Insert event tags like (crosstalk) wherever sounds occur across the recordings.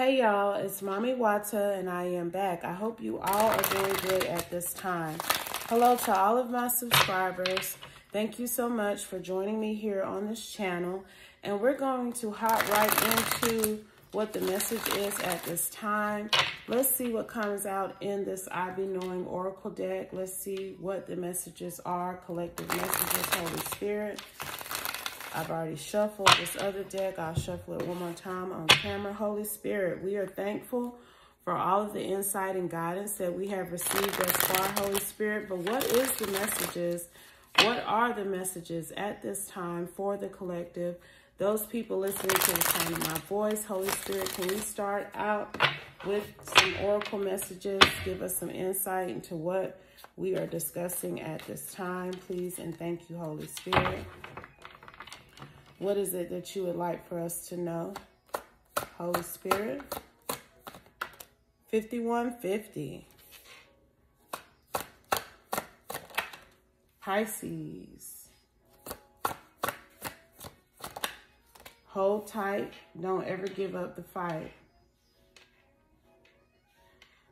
Hey y'all, it's Mami Wata and I am back. I hope you all are doing good at this time. Hello to all of my subscribers. Thank you so much for joining me here on this channel. And we're going to hop right into what the message is at this time. Let's see what comes out in this I Be Knowing Oracle deck. Let's see what the messages are, collective messages, Holy Spirit. I've already shuffled this other deck. I'll shuffle it one more time on camera. Holy Spirit, we are thankful for all of the insight and guidance that we have received thus far, Holy Spirit. But what is the messages? What are the messages at this time for the collective? Those people listening to the sound of my voice, Holy Spirit, can we start out with some oracle messages? Give us some insight into what we are discussing at this time, please. And thank you, Holy Spirit. What is it that you would like for us to know? Holy Spirit. 5150. Pisces. Hold tight. Don't ever give up the fight.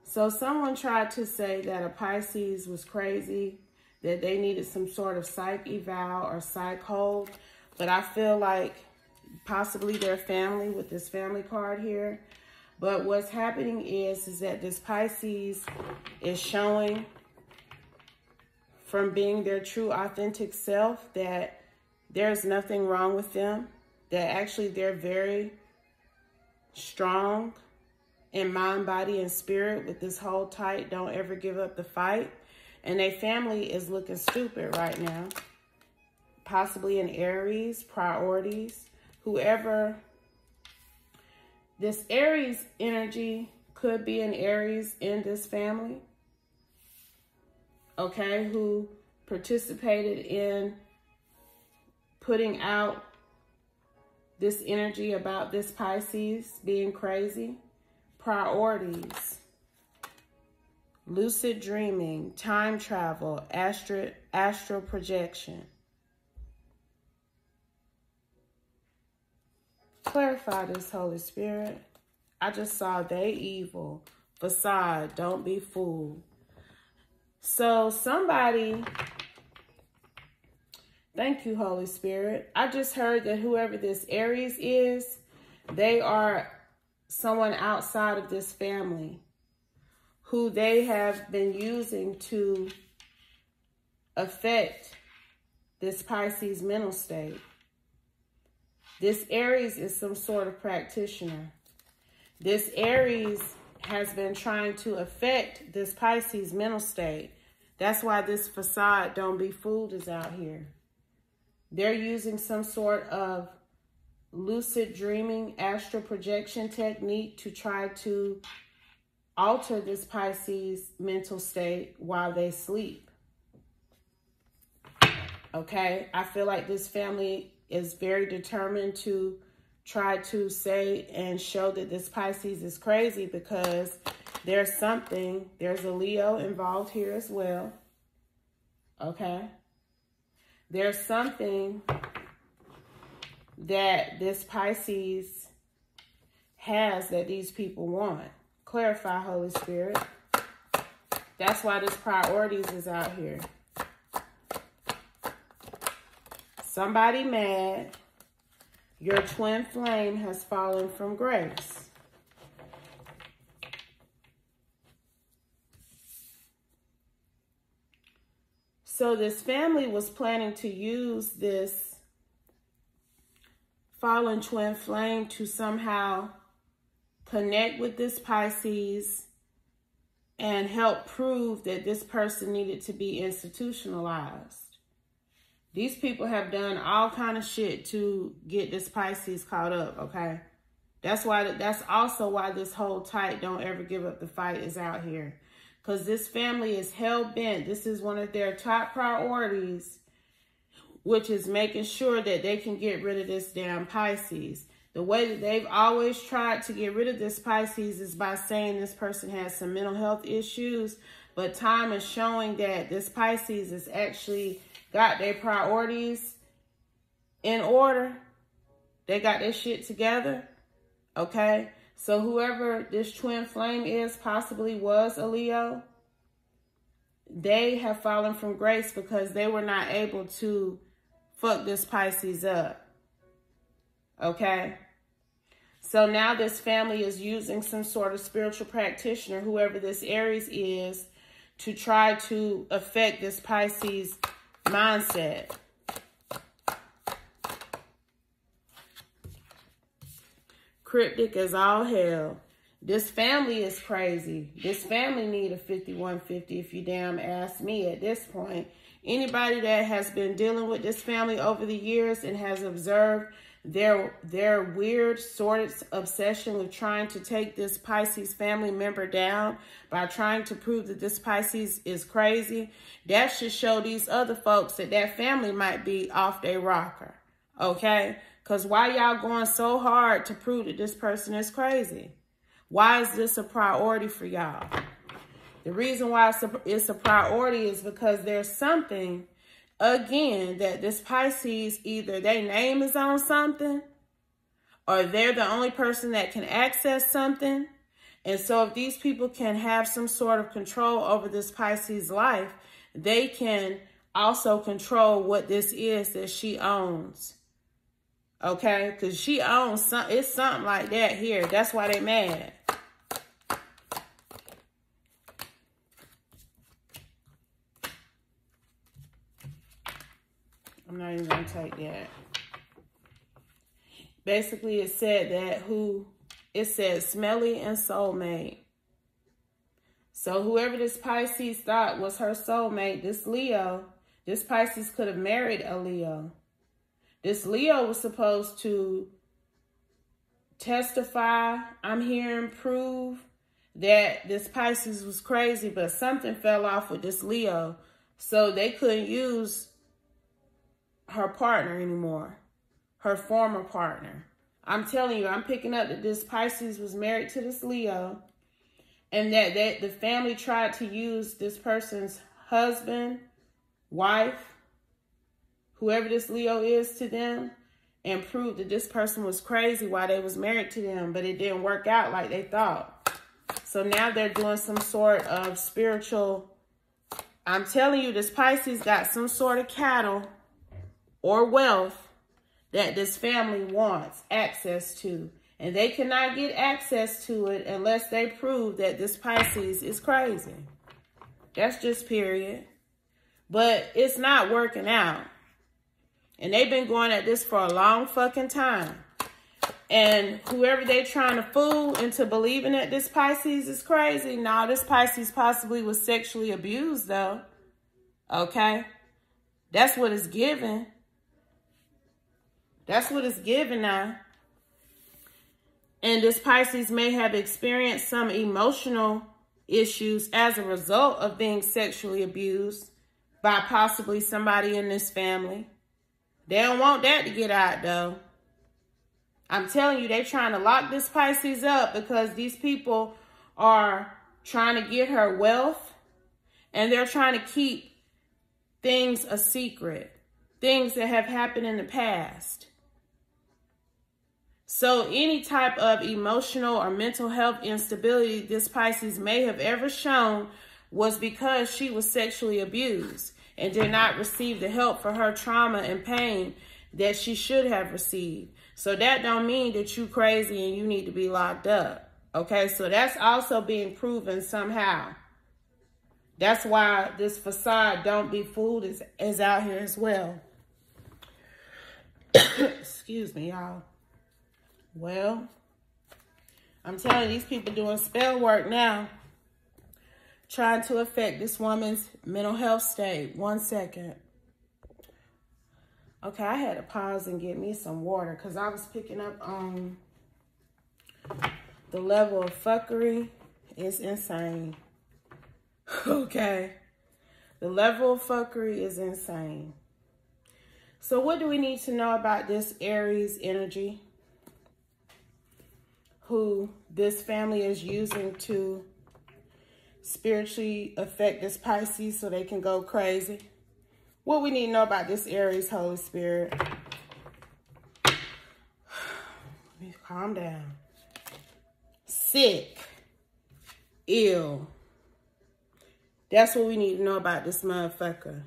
So someone tried to say that a Pisces was crazy, that they needed some sort of psych eval or psych hold. But I feel like possibly their family with this family card here. But what's happening is, is that this Pisces is showing from being their true authentic self that there's nothing wrong with them. That actually they're very strong in mind, body, and spirit with this hold tight, don't ever give up the fight. And their family is looking stupid right now possibly an Aries, priorities, whoever. This Aries energy could be an Aries in this family, okay, who participated in putting out this energy about this Pisces being crazy. Priorities, lucid dreaming, time travel, astral, astral projection. Clarify this, Holy Spirit. I just saw they evil. Facade, don't be fooled. So somebody, thank you, Holy Spirit. I just heard that whoever this Aries is, they are someone outside of this family who they have been using to affect this Pisces mental state. This Aries is some sort of practitioner. This Aries has been trying to affect this Pisces mental state. That's why this facade, don't be fooled, is out here. They're using some sort of lucid dreaming, astral projection technique to try to alter this Pisces mental state while they sleep. Okay, I feel like this family is very determined to try to say and show that this Pisces is crazy because there's something, there's a Leo involved here as well. Okay. There's something that this Pisces has that these people want. Clarify, Holy Spirit. That's why this priorities is out here. Somebody mad. Your twin flame has fallen from grace. So this family was planning to use this fallen twin flame to somehow connect with this Pisces and help prove that this person needed to be institutionalized. These people have done all kind of shit to get this Pisces caught up, okay? That's why, that's also why this whole tight, don't ever give up the fight is out here. Because this family is hell-bent. This is one of their top priorities, which is making sure that they can get rid of this damn Pisces. The way that they've always tried to get rid of this Pisces is by saying this person has some mental health issues. But time is showing that this Pisces is actually got their priorities in order. They got their shit together. Okay. So whoever this twin flame is possibly was a Leo. They have fallen from grace because they were not able to fuck this Pisces up. Okay? So now this family is using some sort of spiritual practitioner, whoever this Aries is, to try to affect this Pisces mindset. Cryptic as all hell. This family is crazy. This family need a 5150 if you damn ask me at this point. Anybody that has been dealing with this family over the years and has observed their their weird sordid obsession with trying to take this Pisces family member down by trying to prove that this Pisces is crazy, that should show these other folks that that family might be off their rocker. Okay? Because why y'all going so hard to prove that this person is crazy? Why is this a priority for y'all? The reason why it's a, it's a priority is because there's something again that this Pisces either their name is on something or they're the only person that can access something. And so if these people can have some sort of control over this Pisces life, they can also control what this is that she owns. Okay? Because she owns some, it's something like that here. That's why they mad. I'm not even going to take that. Basically, it said that who, it said smelly and soulmate. So whoever this Pisces thought was her soulmate, this Leo, this Pisces could have married a Leo. This Leo was supposed to testify, I'm hearing prove that this Pisces was crazy, but something fell off with this Leo. So they couldn't use her partner anymore, her former partner. I'm telling you, I'm picking up that this Pisces was married to this Leo and that, that the family tried to use this person's husband, wife, whoever this Leo is to them, and prove that this person was crazy while they was married to them, but it didn't work out like they thought. So now they're doing some sort of spiritual, I'm telling you, this Pisces got some sort of cattle or wealth that this family wants access to. And they cannot get access to it unless they prove that this Pisces is crazy. That's just period. But it's not working out. And they've been going at this for a long fucking time. And whoever they trying to fool into believing that this Pisces is crazy, now this Pisces possibly was sexually abused though. Okay? That's what it's given. That's what it's given now. And this Pisces may have experienced some emotional issues as a result of being sexually abused by possibly somebody in this family. They don't want that to get out though. I'm telling you, they're trying to lock this Pisces up because these people are trying to get her wealth and they're trying to keep things a secret, things that have happened in the past. So any type of emotional or mental health instability this Pisces may have ever shown was because she was sexually abused and did not receive the help for her trauma and pain that she should have received. So that don't mean that you're crazy and you need to be locked up. Okay, so that's also being proven somehow. That's why this facade, don't be fooled, is, is out here as well. (coughs) Excuse me, y'all. Well, I'm telling these people doing spell work now. Trying to affect this woman's mental health state. One second. Okay, I had to pause and get me some water because I was picking up on the level of fuckery is insane. (laughs) okay. The level of fuckery is insane. So what do we need to know about this Aries energy? Who this family is using to spiritually affect this Pisces so they can go crazy. What we need to know about this Aries Holy Spirit. (sighs) Calm down. sick, ill. That's what we need to know about this motherfucker.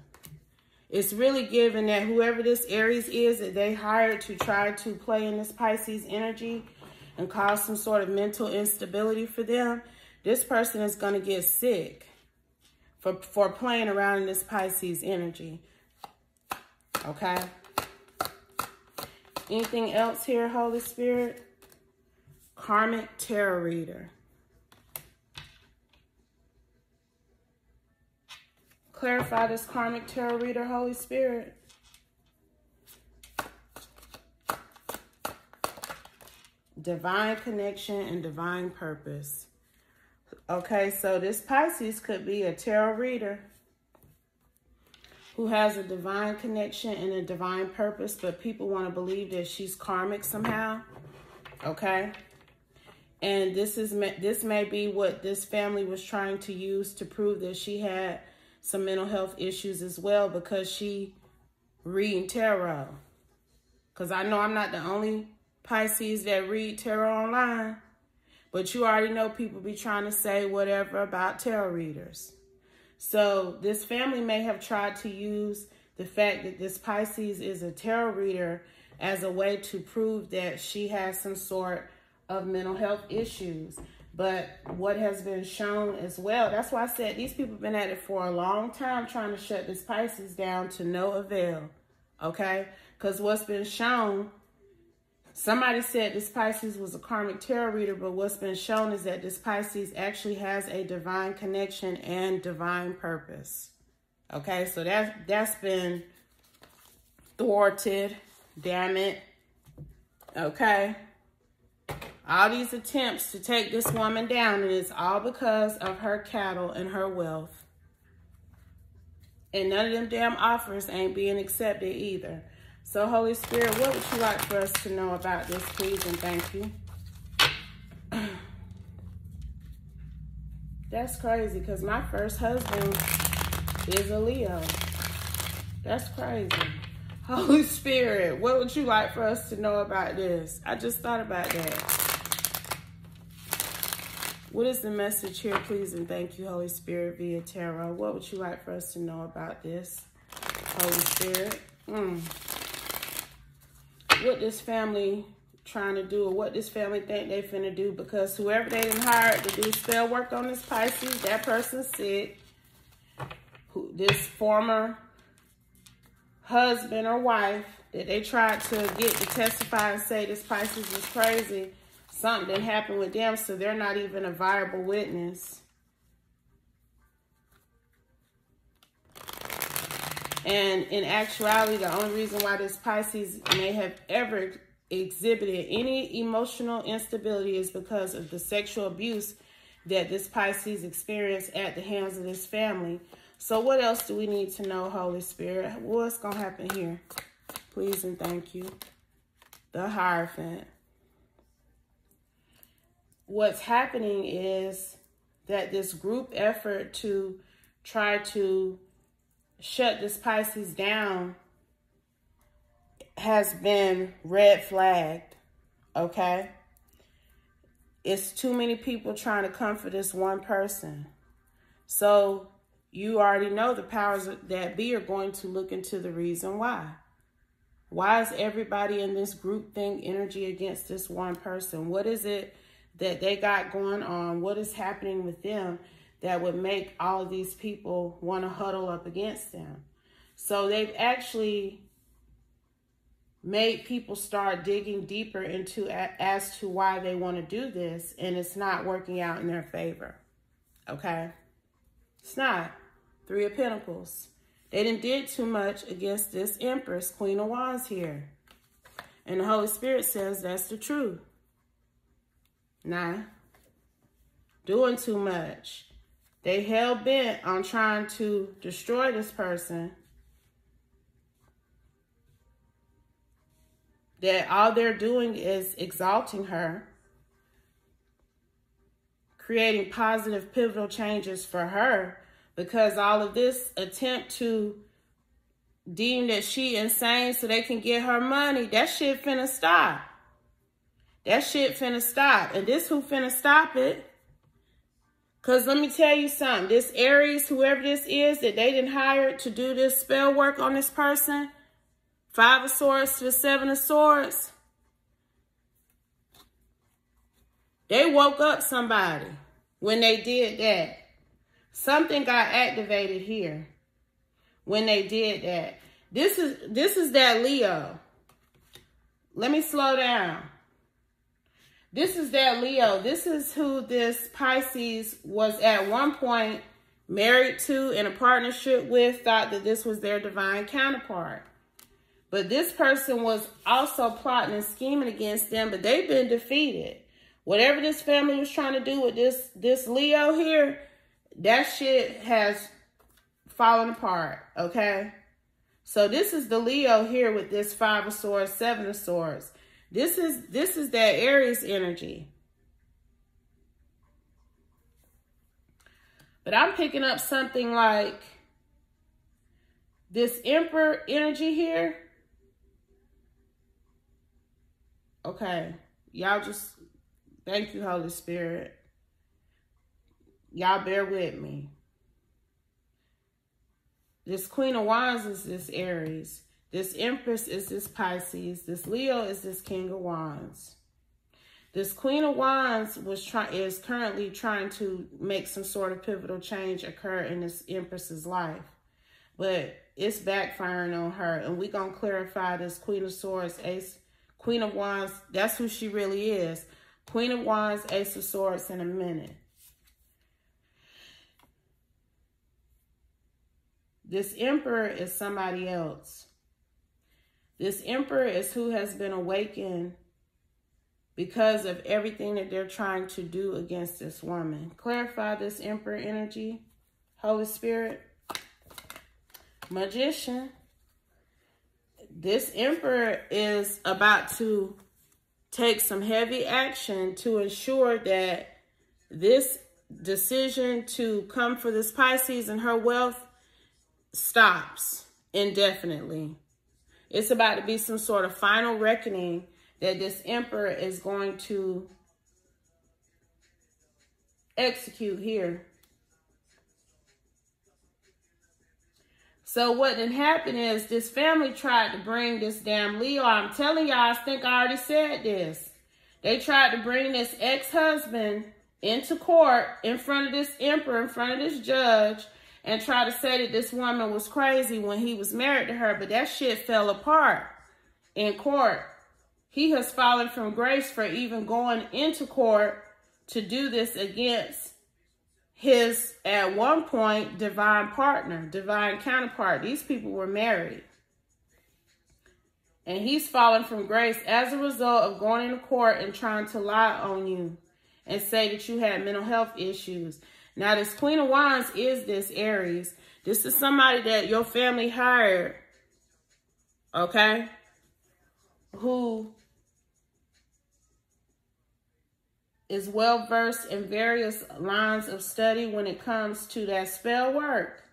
It's really given that whoever this Aries is that they hired to try to play in this Pisces energy and cause some sort of mental instability for them, this person is going to get sick for, for playing around in this Pisces energy. Okay? Anything else here, Holy Spirit? Karmic Tarot Reader. Clarify this Karmic Tarot Reader, Holy Spirit. Divine connection and divine purpose. Okay, so this Pisces could be a tarot reader who has a divine connection and a divine purpose, but people want to believe that she's karmic somehow. Okay? And this is this may be what this family was trying to use to prove that she had some mental health issues as well because she reading tarot. Because I know I'm not the only Pisces that read tarot online. But you already know people be trying to say whatever about tarot readers. So this family may have tried to use the fact that this Pisces is a tarot reader as a way to prove that she has some sort of mental health issues. But what has been shown as well, that's why I said these people have been at it for a long time trying to shut this Pisces down to no avail. Okay? Because what's been shown, somebody said this Pisces was a karmic tarot reader, but what's been shown is that this Pisces actually has a divine connection and divine purpose. Okay? So that, that's been thwarted. Damn it. Okay? all these attempts to take this woman down, and it's all because of her cattle and her wealth. And none of them damn offers ain't being accepted either. So, Holy Spirit, what would you like for us to know about this, please, and thank you. (clears throat) That's crazy, because my first husband is a Leo. That's crazy. (laughs) Holy Spirit, what would you like for us to know about this? I just thought about that. What is the message here, please? And thank you, Holy Spirit, via tarot. What would you like for us to know about this, Holy Spirit? Mm. What this family trying to do or what this family think they finna do because whoever they didn't hire to do spell work on this Pisces, that person said Who, this former husband or wife that they tried to get to testify and say this Pisces is crazy something happened with them, so they're not even a viable witness. And in actuality, the only reason why this Pisces may have ever exhibited any emotional instability is because of the sexual abuse that this Pisces experienced at the hands of this family. So what else do we need to know, Holy Spirit? What's going to happen here? Please and thank you. The Hierophant what's happening is that this group effort to try to shut this Pisces down has been red flagged, okay? It's too many people trying to come for this one person. So you already know the powers that be are going to look into the reason why. Why is everybody in this group think energy against this one person? What is it that they got going on, what is happening with them that would make all of these people want to huddle up against them. So they've actually made people start digging deeper into as to why they want to do this and it's not working out in their favor. Okay? It's not. Three of Pentacles. They didn't did too much against this Empress, Queen of Wands here. And the Holy Spirit says that's the truth. Nah. Doing too much. They hell bent on trying to destroy this person. That all they're doing is exalting her. Creating positive pivotal changes for her. Because all of this attempt to deem that she insane so they can get her money, that shit finna stop. That shit finna stop. And this who finna stop it. Because let me tell you something. This Aries, whoever this is that they didn't hire to do this spell work on this person, Five of Swords to Seven of Swords, they woke up somebody when they did that. Something got activated here when they did that. This is this is that Leo. Let me slow down. This is that Leo. This is who this Pisces was at one point married to in a partnership with, thought that this was their divine counterpart. But this person was also plotting and scheming against them, but they've been defeated. Whatever this family was trying to do with this, this Leo here, that shit has fallen apart, okay? So this is the Leo here with this Five of Swords, Seven of Swords. This is this is that Aries energy. But I'm picking up something like this Emperor energy here. Okay. Y'all just thank you, Holy Spirit. Y'all bear with me. This Queen of Wands is this Aries. This Empress is this Pisces. This Leo is this King of Wands. This Queen of Wands was try is currently trying to make some sort of pivotal change occur in this Empress's life. But it's backfiring on her. And we're going to clarify this Queen of Swords, Ace, Queen of Wands. That's who she really is. Queen of Wands, Ace of Swords in a minute. This Emperor is somebody else. This emperor is who has been awakened because of everything that they're trying to do against this woman. Clarify this emperor energy. Holy Spirit. Magician. This emperor is about to take some heavy action to ensure that this decision to come for this Pisces and her wealth stops indefinitely. It's about to be some sort of final reckoning that this emperor is going to execute here. So what did happen is this family tried to bring this damn Leo. I'm telling y'all, I think I already said this. They tried to bring this ex-husband into court in front of this emperor, in front of this judge, and try to say that this woman was crazy when he was married to her, but that shit fell apart in court. He has fallen from grace for even going into court to do this against his, at one point, divine partner, divine counterpart. These people were married. And he's fallen from grace as a result of going into court and trying to lie on you and say that you had mental health issues. Now, this Queen of Wands is this Aries. This is somebody that your family hired, okay, who is well-versed in various lines of study when it comes to that spell work.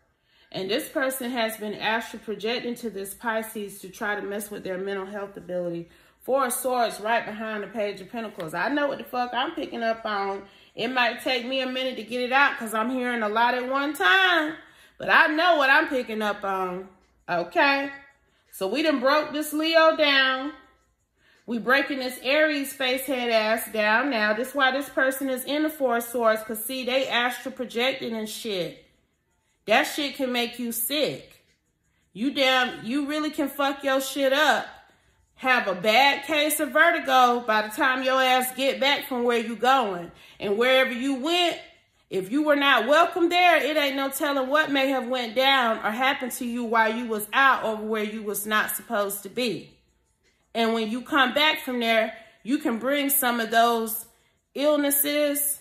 And this person has been astral projecting to this Pisces to try to mess with their mental health ability. Four of Swords right behind the Page of Pentacles. I know what the fuck I'm picking up on it might take me a minute to get it out because I'm hearing a lot at one time. But I know what I'm picking up on. Okay? So we done broke this Leo down. We breaking this Aries face head ass down now. This why this person is in the Four Swords. Because see, they astral projecting and shit. That shit can make you sick. You damn, you really can fuck your shit up have a bad case of vertigo by the time your ass get back from where you going. And wherever you went, if you were not welcome there, it ain't no telling what may have went down or happened to you while you was out over where you was not supposed to be. And when you come back from there, you can bring some of those illnesses,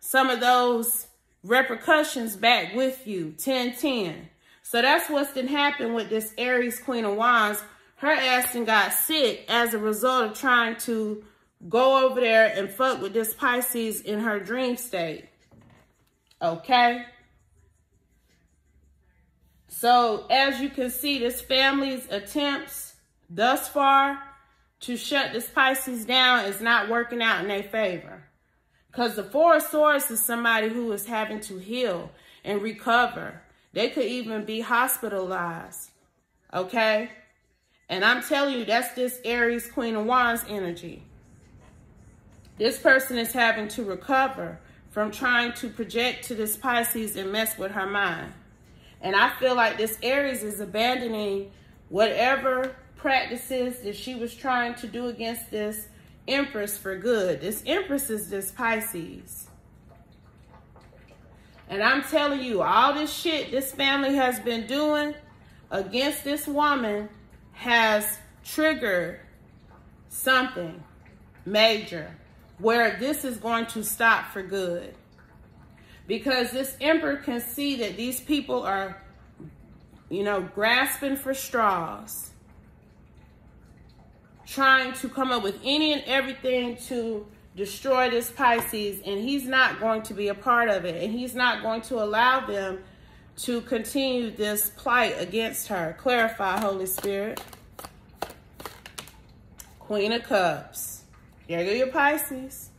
some of those repercussions back with you, 10-10. So that's what's been happening with this Aries Queen of Wands her ass and got sick as a result of trying to go over there and fuck with this Pisces in her dream state. Okay? So, as you can see, this family's attempts thus far to shut this Pisces down is not working out in their favor. Because the Four of Swords is somebody who is having to heal and recover. They could even be hospitalized. Okay? And I'm telling you, that's this Aries Queen of Wands energy. This person is having to recover from trying to project to this Pisces and mess with her mind. And I feel like this Aries is abandoning whatever practices that she was trying to do against this Empress for good. This Empress is this Pisces. And I'm telling you, all this shit this family has been doing against this woman has triggered something major where this is going to stop for good. Because this emperor can see that these people are, you know, grasping for straws. Trying to come up with any and everything to destroy this Pisces. And he's not going to be a part of it. And he's not going to allow them to continue this plight against her. Clarify, Holy Spirit. Queen of Cups. There go your Pisces.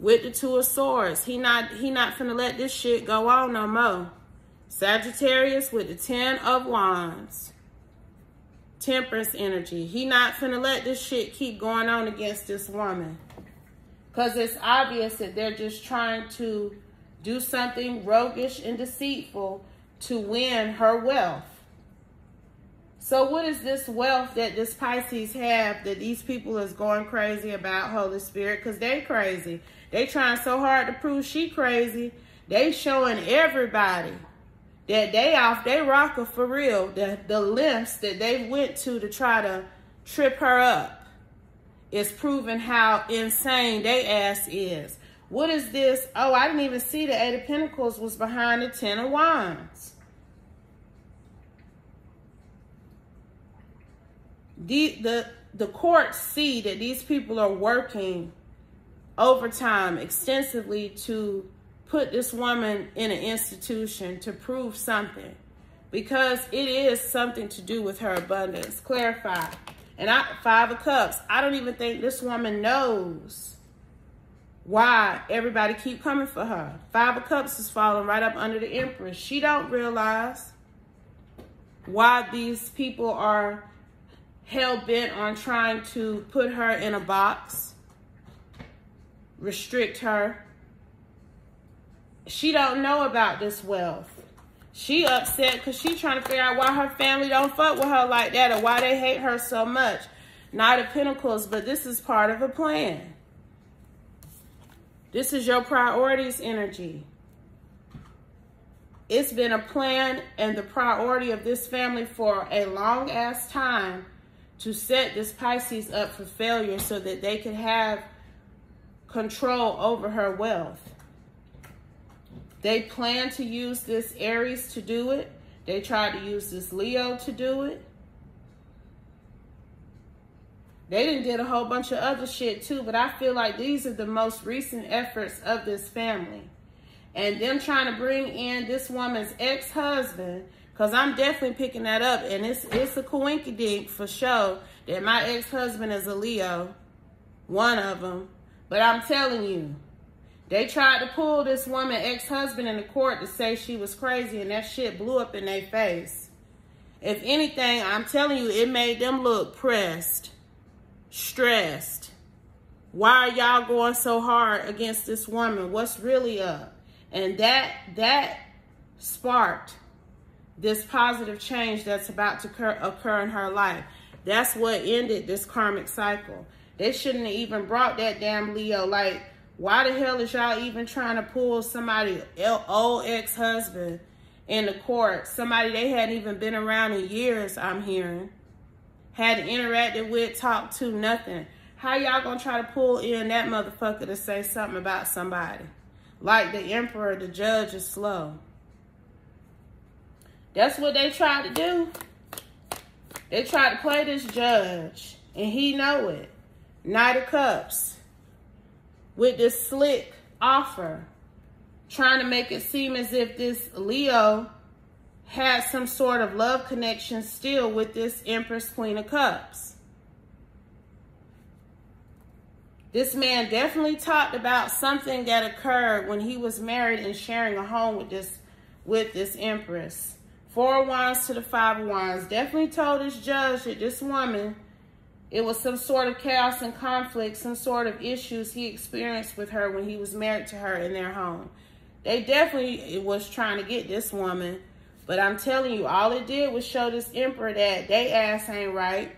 With the Two of Swords. He not he not finna let this shit go on no more. Sagittarius with the Ten of Wands. Temperance energy. He not finna let this shit keep going on against this woman. Because it's obvious that they're just trying to do something roguish and deceitful to win her wealth. So what is this wealth that this Pisces have that these people is going crazy about Holy Spirit? Because they crazy. They trying so hard to prove she crazy. They showing everybody that they off they rocker for real. The, the lengths that they went to to try to trip her up is proving how insane they ass is. What is this? Oh, I didn't even see the Eight of Pentacles was behind the Ten of Wands. the the the courts see that these people are working overtime extensively to put this woman in an institution to prove something because it is something to do with her abundance clarify and I five of cups I don't even think this woman knows why everybody keep coming for her five of cups is falling right up under the empress she don't realize why these people are hell-bent on trying to put her in a box, restrict her. She don't know about this wealth. She upset because she trying to figure out why her family don't fuck with her like that or why they hate her so much. Knight of Pentacles, but this is part of a plan. This is your priorities energy. It's been a plan and the priority of this family for a long ass time to set this Pisces up for failure so that they can have control over her wealth. They plan to use this Aries to do it. They tried to use this Leo to do it. They didn't did a whole bunch of other shit too, but I feel like these are the most recent efforts of this family. And them trying to bring in this woman's ex-husband Cause I'm definitely picking that up, and it's it's a coinkydink for sure that my ex-husband is a Leo, one of them. But I'm telling you, they tried to pull this woman ex-husband in the court to say she was crazy, and that shit blew up in their face. If anything, I'm telling you, it made them look pressed, stressed. Why are y'all going so hard against this woman? What's really up? And that that sparked this positive change that's about to occur, occur in her life. That's what ended this karmic cycle. They shouldn't have even brought that damn Leo. Like, why the hell is y'all even trying to pull somebody, old ex-husband, in the court? Somebody they hadn't even been around in years, I'm hearing. Hadn't interacted with, talked to, nothing. How y'all gonna try to pull in that motherfucker to say something about somebody? Like the emperor, the judge is slow. That's what they tried to do. They tried to play this judge, and he know it. Knight of Cups with this slick offer, trying to make it seem as if this Leo had some sort of love connection still with this Empress Queen of Cups. This man definitely talked about something that occurred when he was married and sharing a home with this with this empress. Four of Wands to the Five of Wands. Definitely told his judge that this woman, it was some sort of chaos and conflict, some sort of issues he experienced with her when he was married to her in their home. They definitely was trying to get this woman. But I'm telling you, all it did was show this emperor that they ass ain't right.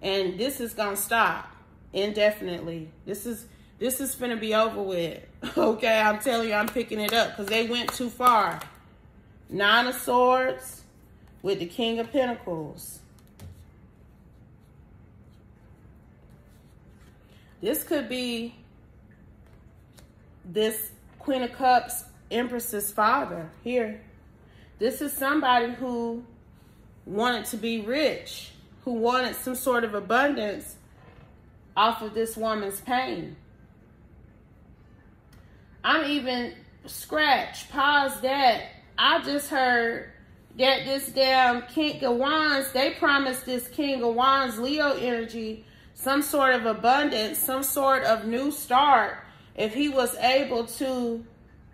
And this is going to stop indefinitely. This is this is going to be over with. (laughs) okay, I'm telling you, I'm picking it up because they went too far. Nine of Swords with the King of Pentacles. This could be this Queen of Cups Empress's father here. This is somebody who wanted to be rich, who wanted some sort of abundance off of this woman's pain. I'm even scratch, pause that I just heard that this damn King of Wands, they promised this King of Wands Leo energy some sort of abundance, some sort of new start if he was able to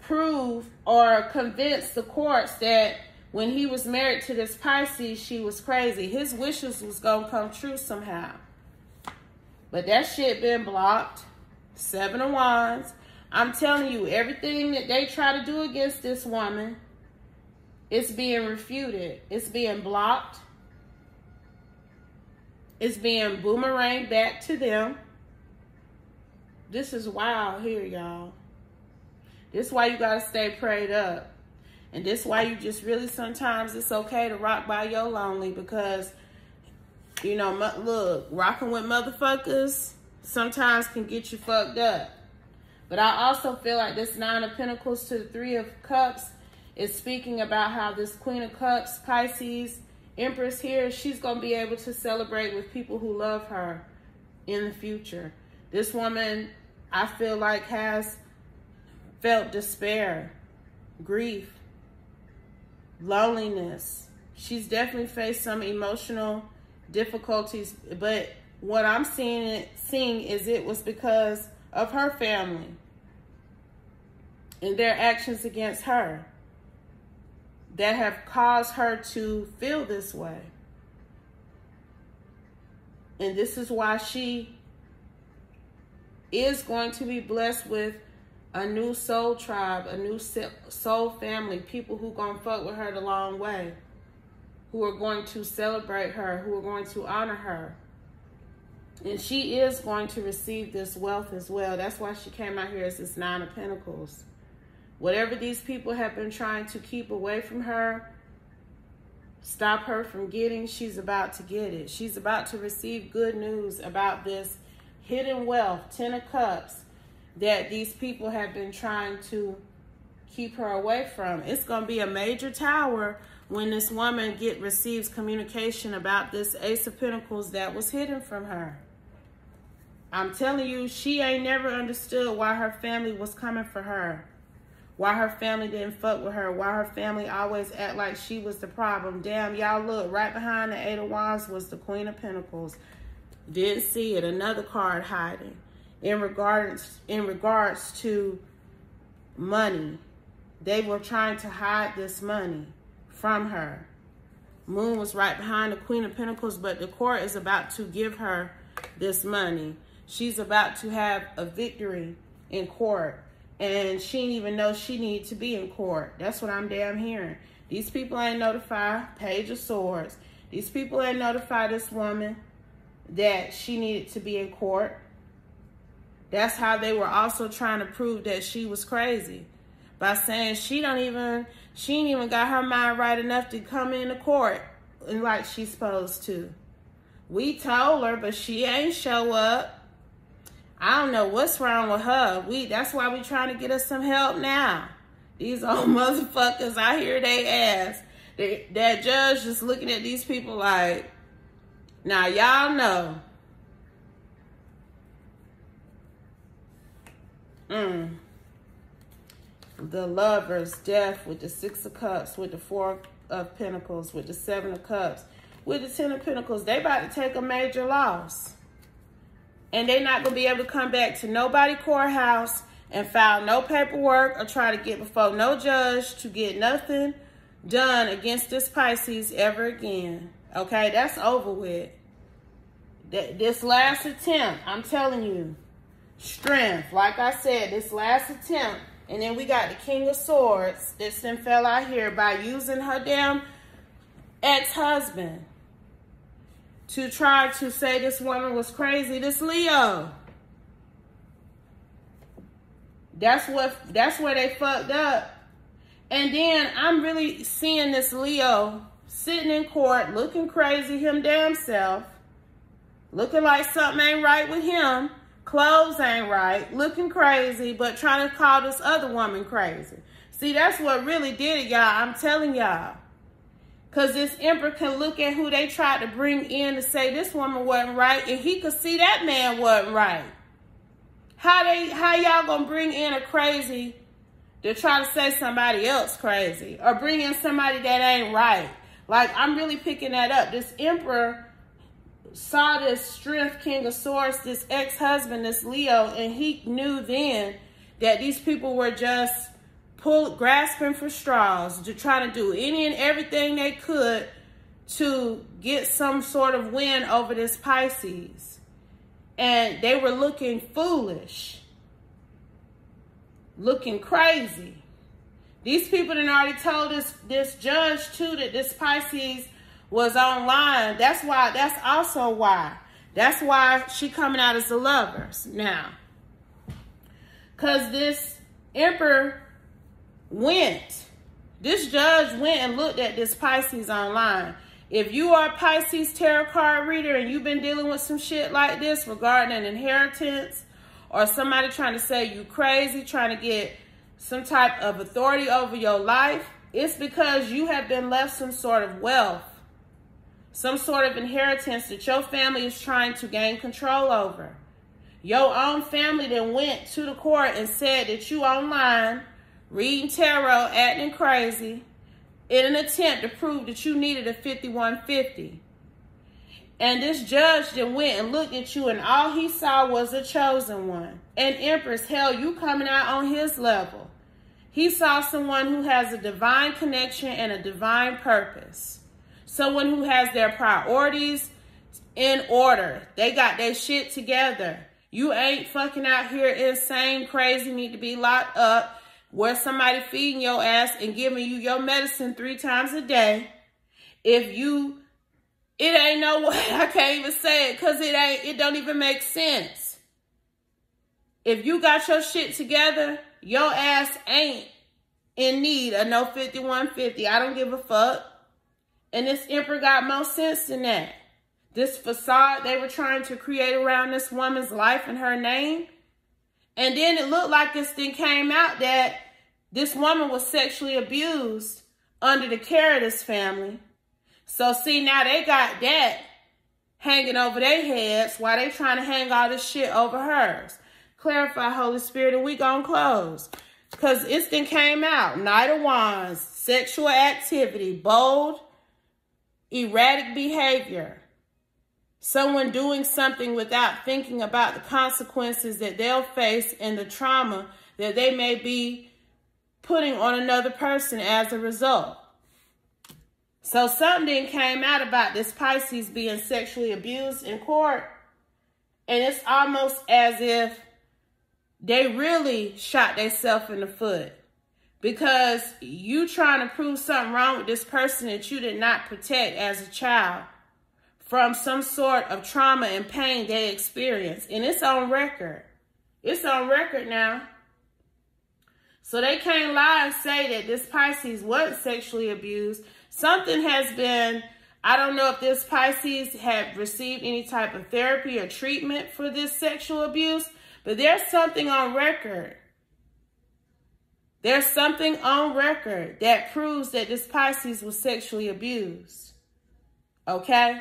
prove or convince the courts that when he was married to this Pisces, she was crazy. His wishes was going to come true somehow. But that shit been blocked. Seven of Wands. I'm telling you, everything that they try to do against this woman, it's being refuted. It's being blocked. It's being boomeranged back to them. This is wild here, y'all. This is why you got to stay prayed up. And this is why you just really sometimes it's okay to rock by your lonely because, you know, look, rocking with motherfuckers sometimes can get you fucked up. But I also feel like this Nine of Pentacles to the Three of Cups is speaking about how this Queen of Cups, Pisces, Empress here, she's going to be able to celebrate with people who love her in the future. This woman, I feel like, has felt despair, grief, loneliness. She's definitely faced some emotional difficulties, but what I'm seeing it, seeing is it was because of her family and their actions against her that have caused her to feel this way. And this is why she is going to be blessed with a new soul tribe, a new soul family, people who to fuck with her the long way, who are going to celebrate her, who are going to honor her. And she is going to receive this wealth as well. That's why she came out here as this Nine of Pentacles. Whatever these people have been trying to keep away from her, stop her from getting, she's about to get it. She's about to receive good news about this hidden wealth, Ten of Cups, that these people have been trying to keep her away from. It's going to be a major tower when this woman get receives communication about this Ace of Pentacles that was hidden from her. I'm telling you, she ain't never understood why her family was coming for her. Why her family didn't fuck with her. Why her family always act like she was the problem. Damn, y'all look. Right behind the Eight of Wands was the Queen of Pentacles. Didn't see it. Another card hiding. In regards, in regards to money. They were trying to hide this money from her. Moon was right behind the Queen of Pentacles, but the court is about to give her this money. She's about to have a victory in court and she didn't even know she needed to be in court. That's what I'm damn hearing. These people ain't notified Page of Swords. These people ain't notified this woman that she needed to be in court. That's how they were also trying to prove that she was crazy. By saying she don't even, she ain't even got her mind right enough to come into court like she's supposed to. We told her, but she ain't show up. I don't know what's wrong with her. We that's why we trying to get us some help now. These old (laughs) motherfuckers, I hear they ass. They, that judge just looking at these people like, now y'all know. Mm. The lovers, death with the six of cups, with the four of pentacles, with the seven of cups, with the ten of pentacles. They about to take a major loss. And they're not going to be able to come back to nobody courthouse and file no paperwork or try to get before no judge to get nothing done against this Pisces ever again. Okay, that's over with. This last attempt, I'm telling you, strength. Like I said, this last attempt. And then we got the King of Swords. This then fell out here by using her damn ex-husband to try to say this woman was crazy. This Leo. That's what that's where they fucked up. And then I'm really seeing this Leo sitting in court looking crazy him damn self. Looking like something ain't right with him. Clothes ain't right. Looking crazy, but trying to call this other woman crazy. See, that's what really did it, y'all. I'm telling y'all. Because this emperor can look at who they tried to bring in to say this woman wasn't right, and he could see that man wasn't right. How they how y'all gonna bring in a crazy to try to say somebody else crazy or bring in somebody that ain't right? Like I'm really picking that up. This emperor saw this strength king of swords, this ex-husband, this Leo, and he knew then that these people were just pull, grasping for straws to try to do any and everything they could to get some sort of win over this Pisces. And they were looking foolish, looking crazy. These people had already told this, this judge too that this Pisces was online. That's why, that's also why. That's why she coming out as the lovers now. Because this emperor went, this judge went and looked at this Pisces online. If you are a Pisces tarot card reader and you've been dealing with some shit like this regarding an inheritance or somebody trying to say you crazy, trying to get some type of authority over your life, it's because you have been left some sort of wealth, some sort of inheritance that your family is trying to gain control over. Your own family then went to the court and said that you online reading tarot, acting crazy, in an attempt to prove that you needed a 5150. And this judge then went and looked at you, and all he saw was a chosen one. And Empress, hell, you coming out on his level. He saw someone who has a divine connection and a divine purpose. Someone who has their priorities in order. They got their shit together. You ain't fucking out here insane, crazy, need to be locked up where somebody feeding your ass and giving you your medicine three times a day, if you, it ain't no way, (laughs) I can't even say it because it ain't, it don't even make sense. If you got your shit together, your ass ain't in need of no 5150. I don't give a fuck. And this emperor got more sense than that. This facade they were trying to create around this woman's life and her name and then it looked like this thing came out that this woman was sexually abused under the care of this family. So see, now they got that hanging over their heads while they trying to hang all this shit over hers. Clarify, Holy Spirit, and we gonna close. Because this thing came out. Knight of Wands, sexual activity, bold, erratic behavior, someone doing something without thinking about the consequences that they'll face and the trauma that they may be putting on another person as a result. So something came out about this Pisces being sexually abused in court. And it's almost as if they really shot themselves in the foot. Because you trying to prove something wrong with this person that you did not protect as a child from some sort of trauma and pain they experienced. And it's on record. It's on record now. So they can't lie and say that this Pisces wasn't sexually abused. Something has been, I don't know if this Pisces had received any type of therapy or treatment for this sexual abuse, but there's something on record. There's something on record that proves that this Pisces was sexually abused. Okay?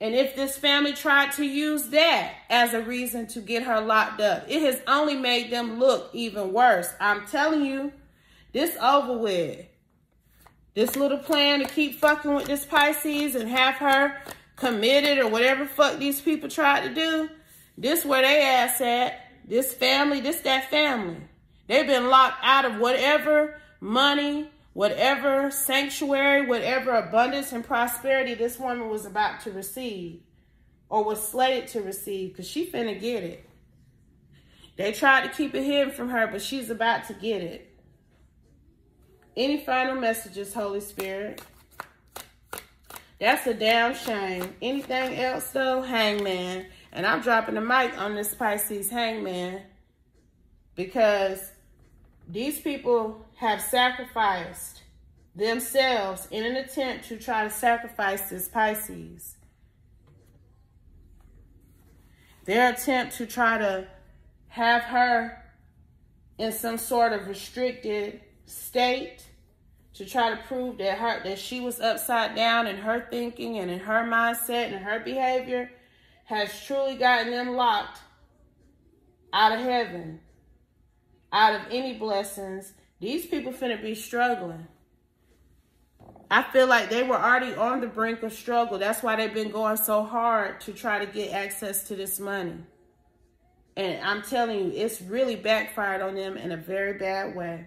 And if this family tried to use that as a reason to get her locked up, it has only made them look even worse. I'm telling you, this over with. This little plan to keep fucking with this Pisces and have her committed or whatever fuck these people tried to do, This where they ass at. This family, this that family. They've been locked out of whatever money, whatever sanctuary, whatever abundance and prosperity this woman was about to receive or was slated to receive because she finna get it. They tried to keep it hidden from her, but she's about to get it. Any final messages, Holy Spirit? That's a damn shame. Anything else, though? Hangman. And I'm dropping the mic on this Pisces hangman because these people have sacrificed themselves in an attempt to try to sacrifice this Pisces. Their attempt to try to have her in some sort of restricted state to try to prove that her that she was upside down in her thinking and in her mindset and her behavior has truly gotten them locked out of heaven, out of any blessings, these people finna be struggling. I feel like they were already on the brink of struggle. That's why they've been going so hard to try to get access to this money. And I'm telling you, it's really backfired on them in a very bad way.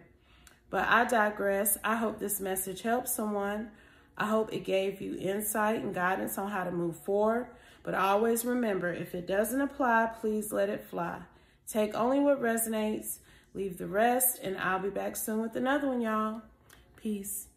But I digress. I hope this message helps someone. I hope it gave you insight and guidance on how to move forward. But always remember, if it doesn't apply, please let it fly. Take only what resonates, leave the rest, and I'll be back soon with another one, y'all. Peace.